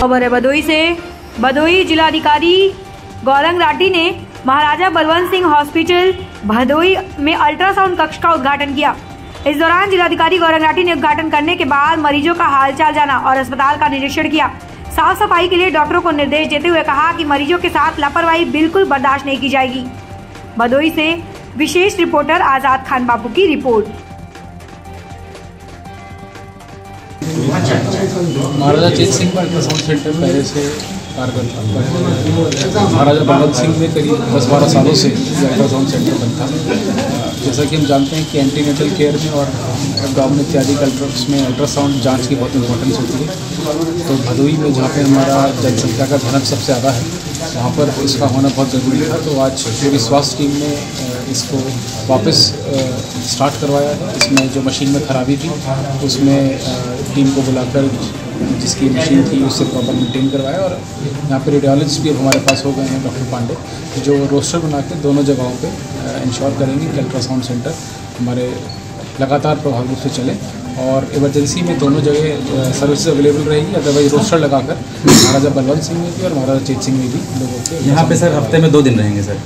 खबर है भदोई से। भदोई जिलाधिकारी गौरंग राठी ने महाराजा बलवंत सिंह हॉस्पिटल भदोई में अल्ट्रासाउंड कक्ष का उद्घाटन किया। इस दौरान जिलाधिकारी गौरंग राठी ने उद्घाटन करने के बाद मरीजों का हालचाल जाना और अस्पताल का निरीक्षण किया। साफ़ सफ़ाई के लिए डॉक्टरों को निर्देश देते हुए कहा कि मरीजों के साथ लापरवाही बिल्कुल बर्दाश्त नहीं की जाएगी। भदोई से विशेष रिपोर्टर आज़ाद खान बाबू की रिपोर्ट। महाराजा चेत सिंह का अल्ट्रासाउंड सेंटर पहले से कार्यरत था। महाराजा भगवत सिंह में करीब दस बारह सालों से ये अल्ट्रासाउंड सेंटर बनता जैसा कि हम जानते हैं कि एंटीनेटल केयर में और गवर्नमेंट इत्यादि कल्ट्रक्स में अल्ट्रासाउंड जाँच की बहुत इंपॉर्टेंस होती है। तो भदोई में जहाँ पे हमारा जनसंख्या का घनत्व सबसे ज़्यादा है, वहाँ पर इसका होना बहुत ज़रूरी था। तो आज पूरी स्वास्थ्य टीम ने इसको वापस स्टार्ट करवाया है इसमें जो मशीन में खराबी थी, उसमें टीम को बुलाकर, जिसकी मशीन थी, उससे प्रॉपर मेंटेन करवाया और यहाँ पे रेडियोलॉजिस्ट भी अब हमारे पास हो गए हैं डॉक्टर पांडे, जो रोस्टर बना के दोनों जगहों पे इंश्योर करेंगे कि अल्ट्रासाउंड सेंटर हमारे लगातार प्रभावी रूप से चले और इमरजेंसी में दोनों जगह सर्विसेज़ अवेलेबल रहेगी। अदरवाइज़ रोस्टर लगाकर महाराजा बलवंत सिंह में भी और महाराजा चेत सिंह में भी लोगों के यहाँ पे सर हफ़्ते में दो दिन रहेंगे, सर।